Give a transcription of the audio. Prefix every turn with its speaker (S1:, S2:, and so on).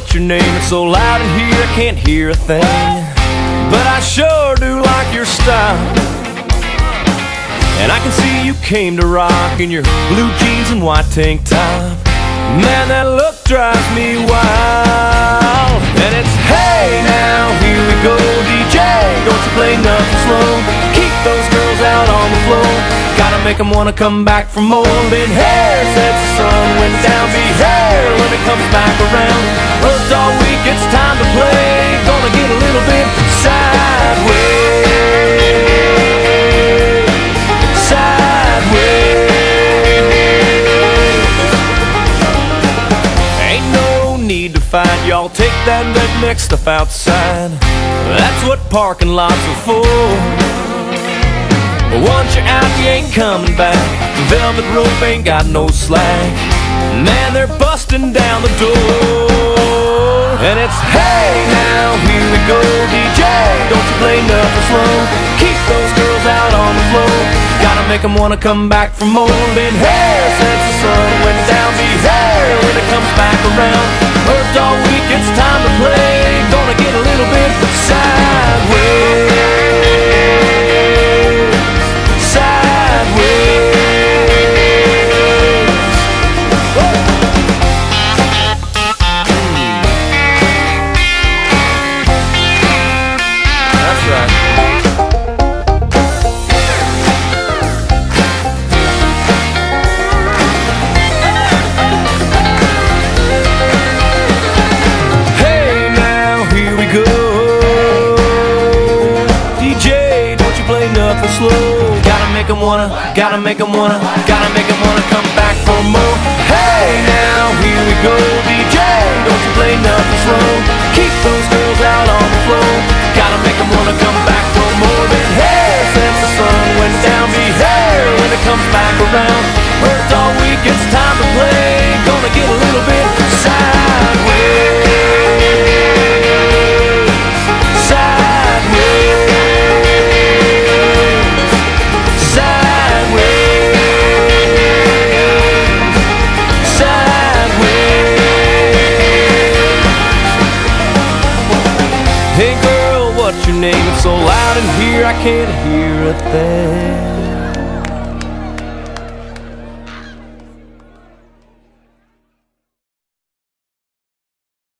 S1: what's your name? It's so loud in here I can't hear a thing. But I sure do like your style. And I can see you came to rock in your blue jeans and white tank top. Man, that look drives me wild. And it's hey now, here we go, DJ. Don't you play nothing slow. Keep those girls out on the floor. Gotta make them wanna come back for more. Been hair since the sun around. Worked all week, it's time to play. Gonna get a little bit sideways. Sideways. Ain't no need to fight, y'all take that redneck stuff outside. That's what parking lots are for. But once you're out, you ain't coming back. Velvet rope ain't got no slack. Man, they're busting down the door. And it's hey now, here we go, DJ. Don't you play nothing slow. Keep those girls out on the floor. Gotta make them wanna come back for more. Been hair since the sun went down. Be hair when it comes slow. Gotta make make 'em wanna, gotta make make 'em wanna, gotta make make 'em wanna come back for more. Hey, now here we go. DJ, name? It's so loud in here I can't hear a thing.